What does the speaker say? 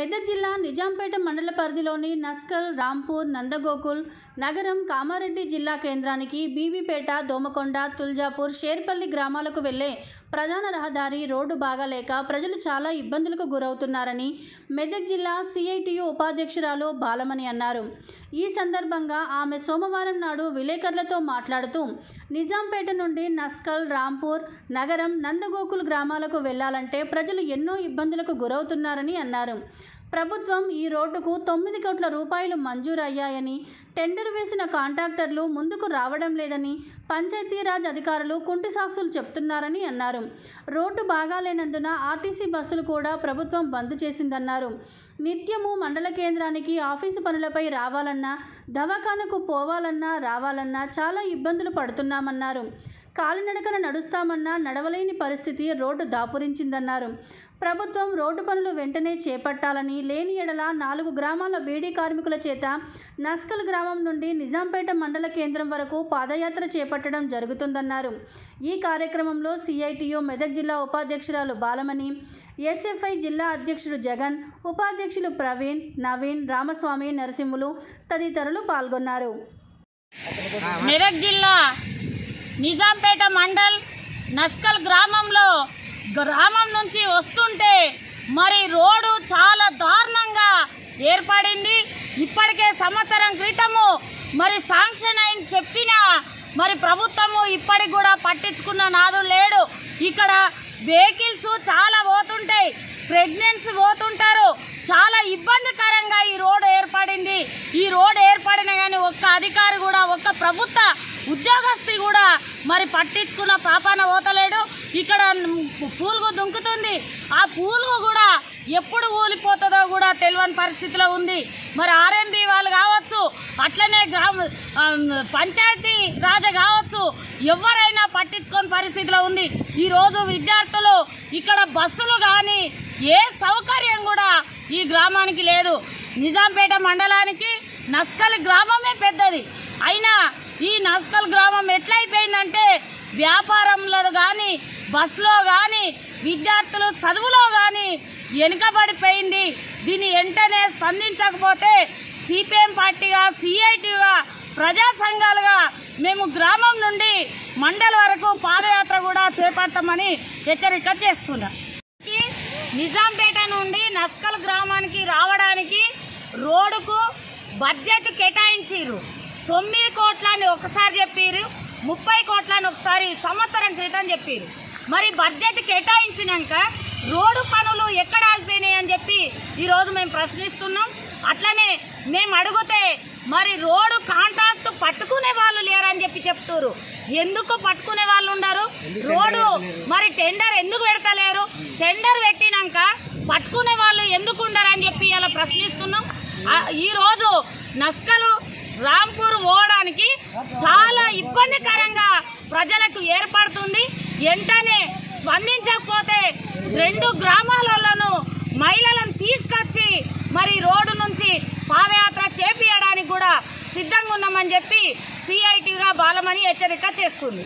మెదక్ జిల్లా నిజాంపేట మండల పరిధిలోని నస్కల్ రాంపూర్ నందగోకుల్ నగరం కామారెడ్డి జిల్లా కేంద్రానికి బీబీపేట దోమకొండ తుల్జాపూర్ షేర్పల్లి గ్రామాలకు వెళ్ళే ప్రధాన రహదారి రోడ్డు బాగాలేక ప్రజలు చాలా ఇబ్బందులకు గురవుతున్నారని మెదక్ జిల్లా సిఐటియు ఉపాధ్యక్షురాలు బాలమణి అన్నారు. ఈ సందర్భంగా ఆమె సోమవారం నాడు విలేకరులతో మాట్లాడుతూ నిజాంపేట నుండి నస్కల్ రాంపూర్ నగరం నందగోకుల్ గ్రామాలకు వెళ్ళాలంటే ప్రజలు ఎన్నో ఇబ్బందులకు గురవుతున్నారని అన్నారు. ప్రభుత్వం ఈ రోడ్డుకు తొమ్మిది కోట్ల రూపాయలు మంజూరయ్యాయని టెండర్ వేసిన కాంట్రాక్టర్లు ముందుకు రావడం లేదని పంచాయతీరాజ్ అధికారులు కుంటి సాక్షులు చెప్తున్నారని అన్నారు. రోడ్డు బాగాలేనందున ఆర్టీసీ బస్సులు కూడా ప్రభుత్వం బంద్ చేసిందన్నారు. నిత్యము మండల కేంద్రానికి ఆఫీసు పనులపై రావాలన్నా దవాఖానకు పోవాలన్నా రావాలన్నా చాలా ఇబ్బందులు పడుతున్నామన్నారు. కాలినడకన నడుస్తామన్నా నడవలేని పరిస్థితి రోడ్డు దాపురించిందన్నారు. ప్రభుత్వం రోడ్డు పనులు వెంటనే చేపట్టాలని లేని ఎడల నాలుగు గ్రామాల బీడీ కార్మికుల చేత నస్కల్ గ్రామం నుండి నిజాంపేట మండల కేంద్రం వరకు పాదయాత్ర చేపట్టడం జరుగుతుందన్నారు. ఈ కార్యక్రమంలో సిఐటియు మెదక్ జిల్లా ఉపాధ్యక్షురాలు బాలమణి ఎస్ఎఫ్ఐ జిల్లా అధ్యక్షుడు జగన్ ఉపాధ్యక్షులు ప్రవీణ్ నవీన్ రామస్వామి నరసింహులు తదితరులు పాల్గొన్నారు. మెదక్ జిల్లా నిజాంపేట మండల్ నస్కల్ గ్రామంలో గ్రామం నుంచి వస్తుంటే మరి రోడ్డు చాలా దారుణంగా ఏర్పడింది. ఇప్పటికే సంవత్సరం క్రితము మరి శాంక్షన్ అయిన చెప్పినా మరి ప్రభుత్వము ఇప్పటికి కూడా పట్టించుకున్న నాదు లేడు. ఇక్కడ వెహికల్స్ చాలా పోతుంటాయి ప్రెగ్నెన్స్ పోతుంటారు. చాలా ఇబ్బందికరంగా ఈ రోడ్డు ఏర్పడింది. ఈ రోడ్డు ఏర్పడిన కానీ ఒక్క అధికారి కూడా ఒక్క ప్రభుత్వ ఉద్యోగస్తు మరి పట్టించుకున్న పాపాన పోతలేడు. ఇక్కడ పూలుగు దుంకుతుంది. ఆ పూలుగు కూడా ఎప్పుడు ఊలిపోతుందో కూడా తెలియని పరిస్థితిలో ఉంది. మరి ఆర్ఎంబి వాళ్ళు కావచ్చు అట్లనే గ్రామ పంచాయతీ రాజ కావచ్చు ఎవరైనా పట్టించుకోని పరిస్థితిలో ఉంది. ఈరోజు విద్యార్థులు ఇక్కడ బస్సులు కానీ ఏ సౌకర్యం కూడా ఈ గ్రామానికి లేదు. నిజాంపేట మండలానికి నస్కల్ గ్రామమే పెద్దది. అయినా ఈ నస్కల్ గ్రామం ఎట్లయిపోయిందంటే వ్యాపారంలో కానీ బస్సులో కానీ విద్యార్థులు చదువులో కానీ వెనుకబడిపోయింది. దీన్ని వెంటనే స్పందించకపోతే సిపిఎం పార్టీగా సిఐటిగా ప్రజా సంఘాలుగా మేము గ్రామం నుండి మండల వరకు పాదయాత్ర కూడా చేపడతామని హెచ్చరిక చేస్తున్నాం నిజాంపేట నుండి నస్కల్ గ్రామానికి రావడానికి రోడ్డుకు బడ్జెట్ కేటాయించారు తొమ్మిది కోట్లని ఒకసారి చెప్పారు ముప్పై కోట్లని ఒకసారి సంవత్సరం క్రితం చెప్పారు మరి బడ్జెట్ కేటాయించినాక రోడ్డు పనులు ఎక్కడ ఆగిపోయినాయి అని చెప్పి ఈరోజు మేము ప్రశ్నిస్తున్నాం. అట్లనే మేము అడిగితే మరి రోడ్డు కాంట్రాక్ట్ పట్టుకునే వాళ్ళు లేరని చెప్పి చెప్తున్నారు ఎందుకు పట్టుకునే వాళ్ళు ఉండరు? రోడ్డు మరి టెండర్ ఎందుకు పెడతలేరు? టెండర్ పెట్టినాక పట్టుకునే వాళ్ళు ఎందుకు ఉండరు అని చెప్పి ఇలా ప్రశ్నిస్తున్నాం. ఆ, ఈ రోజు నస్కలు రాంపూర్ పోవడానికి చాలా ఇబ్బందికరంగా ప్రజలకు ఏర్పడుతుంది. వెంటనే స్పందించకపోతే రెండు గ్రామాలలోనూ మహిళలను తీసుకొచ్చి మరి రోడ్డు నుంచి పాదయాత్ర చేపియడానికి కూడా సిద్ధంగా ఉన్నామని చెప్పి సిఐటిగా బాలమని హెచ్చరిక చేస్తుంది.